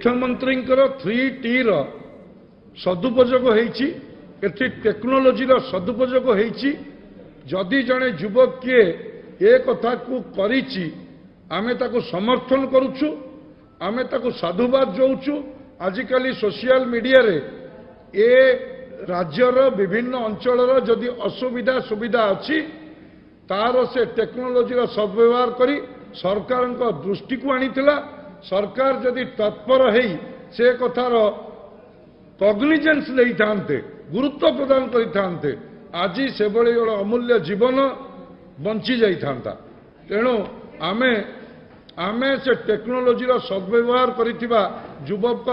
ମୁଖ୍ୟମନ୍ତ୍ରୀଙ୍କର ଥ୍ରୀ ଟିର ସଦୁପଯୋଗ ହେଇଛି। ଏଠି ଟେକ୍ନୋଲୋଜିର ସଦୁପଯୋଗ ହେଇଛି। ଯଦି ଜଣେ ଯୁବକ କିଏ ଏ କଥାକୁ କରିଛି ଆମେ ତାକୁ ସମର୍ଥନ କରୁଛୁ ଆମେ ତାକୁ ସାଧୁବାଦ ଦେଉଛୁ ଆଜିକାଲି ସୋସିଆଲ ମିଡିଆରେ ଏ ରାଜ୍ୟର ବିଭିନ୍ନ ଅଞ୍ଚଳର ଯଦି ଅସୁବିଧା ସୁବିଧା ଅଛି ତାର ସେ ଟେକ୍ନୋଲୋଜିର ସଦ୍ବ୍ୟବହାର କରି ସରକାରଙ୍କ ଦୃଷ୍ଟିକୁ ଆଣିଥିଲା। ସରକାର ଯଦି ତତ୍ପର ହେଇ ସେ କଥାର କଗ୍ନିଜେନ୍ସ ନେଇଥାନ୍ତେ ଗୁରୁତ୍ୱ ପ୍ରଦାନ କରିଥାନ୍ତେ ଆଜି ସେଭଳି ଗୋଟେ ଅମୂଲ୍ୟ ଜୀବନ ବଞ୍ଚି ଯାଇଥାନ୍ତା ତେଣୁ ଆମେ ଆମେ ସେ ଟେକ୍ନୋଲୋଜିର ସଦ୍ବ୍ୟବହାର କରିଥିବା ଯୁବକ